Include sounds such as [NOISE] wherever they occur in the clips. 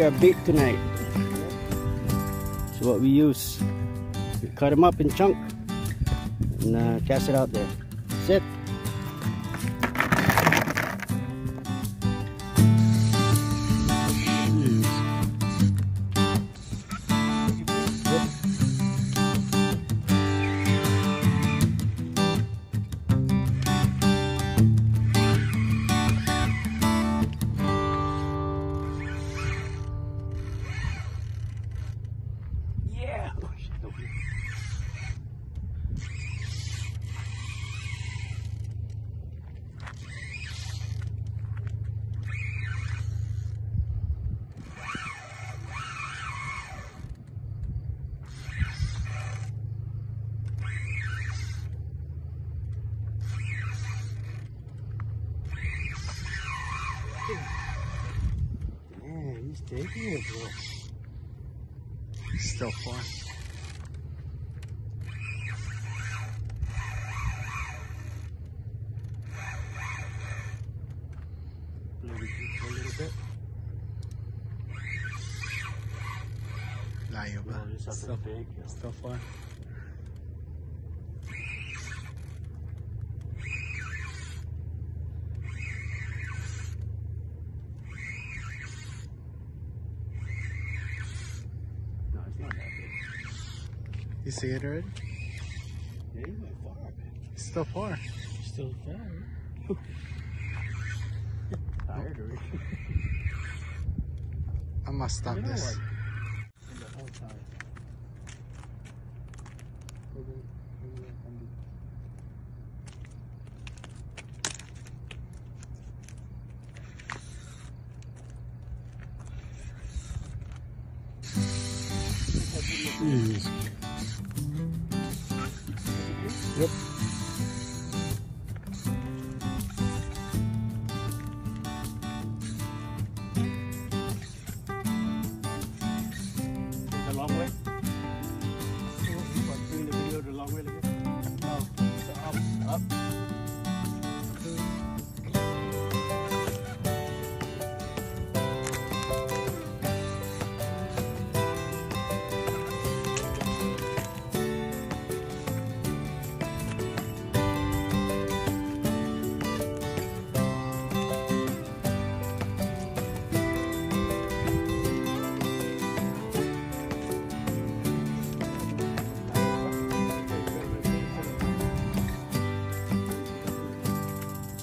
our bait tonight. So what we use, we cut them up in chunk and uh, cast it out there. That's it. Man, he's taking it. Still far. Let a little bit. Oh, this Still, big. still far. No, it's not that big. You see it already? Yeah, he went far, man. It's still far. Still far. [LAUGHS] Tired already. [LAUGHS] I must stop You know this. Yep.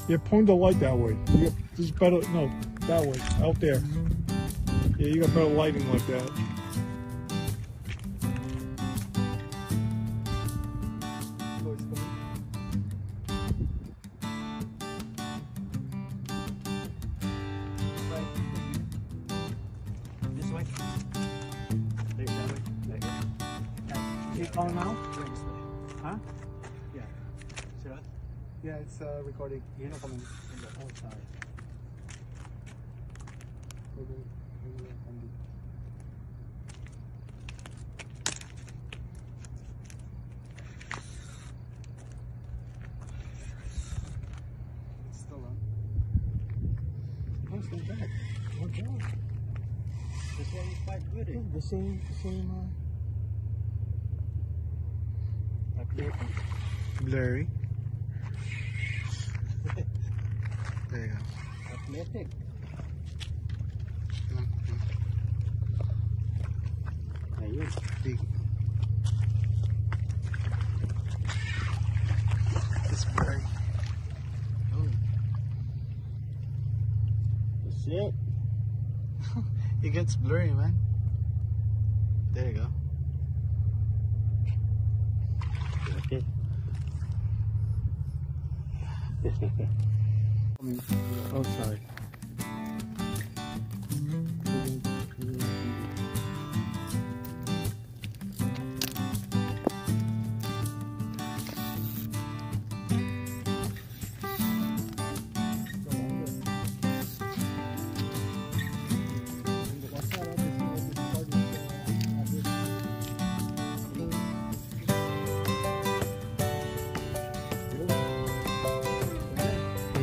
Yeah, point the light that way. You got, this is better. No, that way, out there. Yeah, you got better lighting like that. This way? Maybe that way? Like that? Keep on now. Huh? Yeah. See that? Yeah, it's uh, recording. You're not coming in the whole side. It's still on. Oh, it's not bad. Not bad. This one is quite good. The same, the same. Uh, blurry. There you go. Big. Blurry. That's it. It gets blurry, man. There you go. Okay. [LAUGHS] Coming Outside.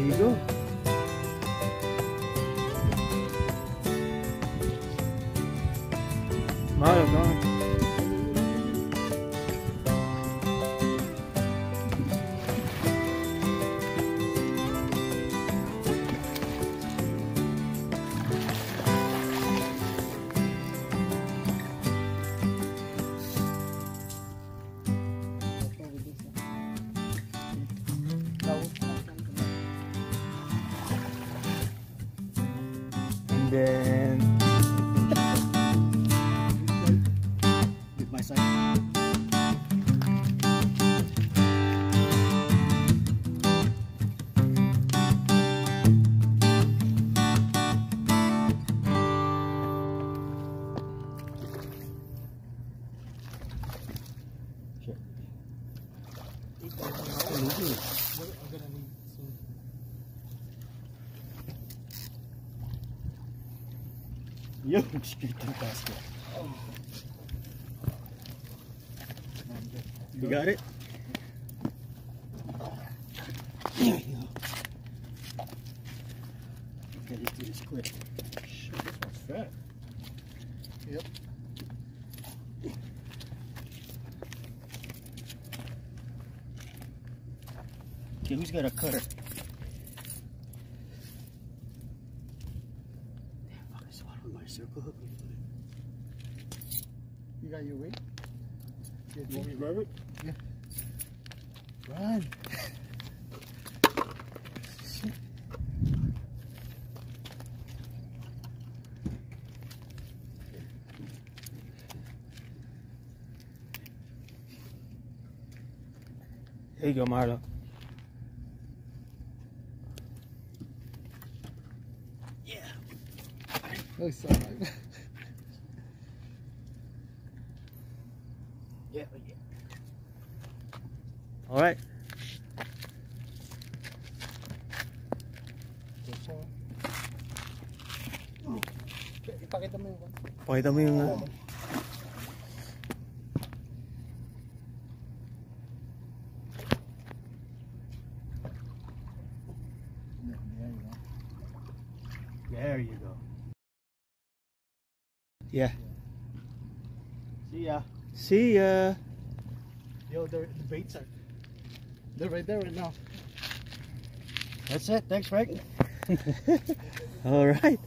You go. Then Yo, straight to basket. You got it? There you go. Get it through this quick. Shit, this one's fat. Yep. Okay, who's got a cutter? You got your weight? You want me to grab it? Run. There you go, Marlo. Yeah. No, [LAUGHS] Yeah, yeah. All right. Ipakita mo yung Pakita mo yung... uh, There you go. Yeah. See ya. See ya. Yo, the, the baits are. They're right there right now. That's it. Thanks, Frank. [LAUGHS] All right.